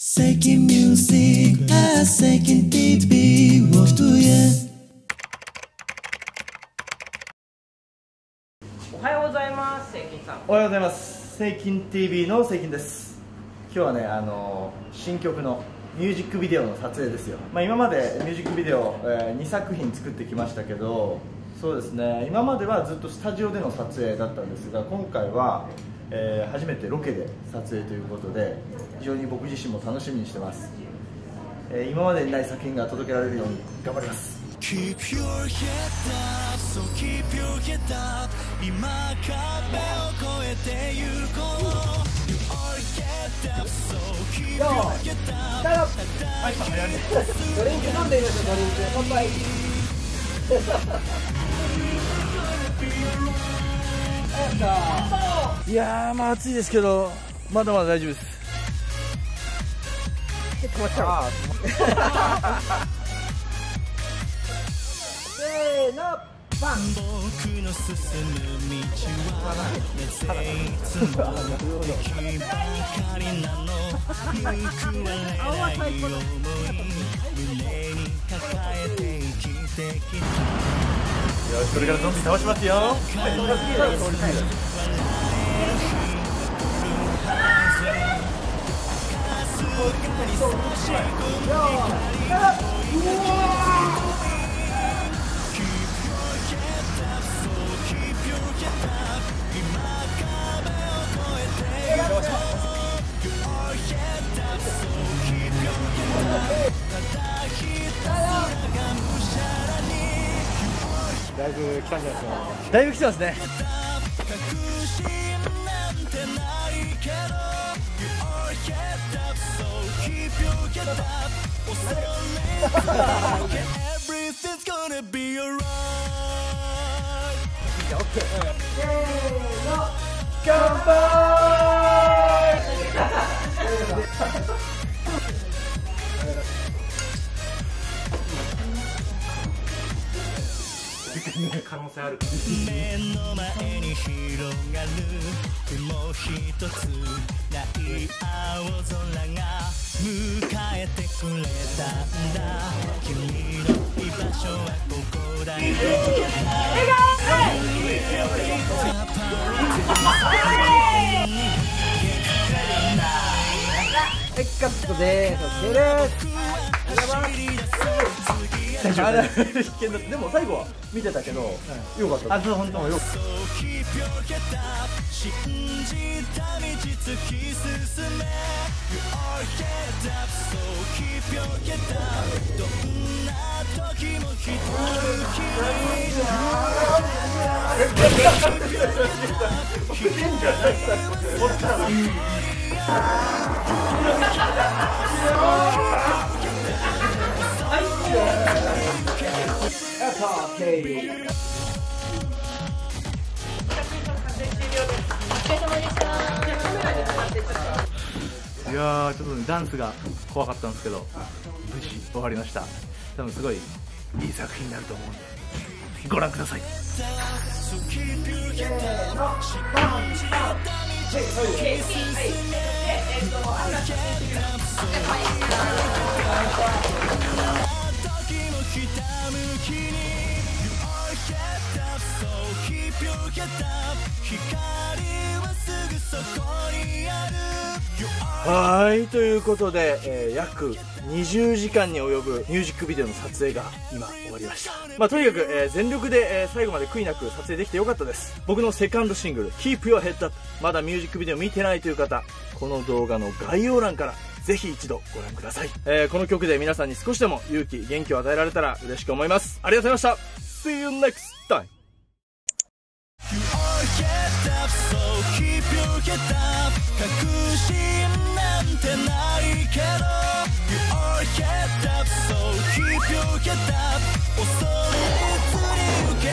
Seeking music, I seeking TV, what do you? おはようございます、関さん。おはようございます。セイキン TV のセイキンです。今日はね、あの新曲のミュージックビデオの撮影ですよ。まあ今までミュージックビデオ、え2作品作ってきましたけど、そうですね。今まではずっとスタジオでの撮影だったんですが、今回は、えー初めてロケで撮影ということで、非常に僕自身も楽しみにしてます。えー今までにない作品が届けられるように頑張ります。Keep your head up, so keep your head up 今壁を越えてゆこう You are get up, so keep your head up ドリンク飲んでみましょう、ドリンク。乾杯。いやー、まあ暑いですけど、まだまだ大丈夫です。止まっちゃう。せーの、バン。僕の進む道はいつも敵ばかりなの憎われない思い胸に抱えて生きてきたよし、これからゾンビ倒しますよ。だいぶ来たんじゃないですか？だいぶ来てますね。目の前に広がる。もう一つ、泣い青空忘れたんだ君の居場所はここだよはい、カットです。す。あれ危険だでも最後は見てたけど、よかったあそう本当よ信じたいやーちょっとねダンスが怖かったんですけど無事終わりました。多分すごいいい作品になると思うんでご覧ください。はいということで、えー約20時間に及ぶミュージックビデオの撮影が今終わりました、まあ、とにかく、えー全力で、えー最後まで悔いなく撮影できてよかったです。僕のセカンドシングル「Keep Your Head Up」まだミュージックビデオ見てないという方この動画の概要欄からぜひ一度ご覧ください、えーこの曲で皆さんに少しでも勇気元気を与えられたら嬉しく思います。ありがとうございました。See you next time. You てないけど You are kept up So keep your head up. 恐れずに受け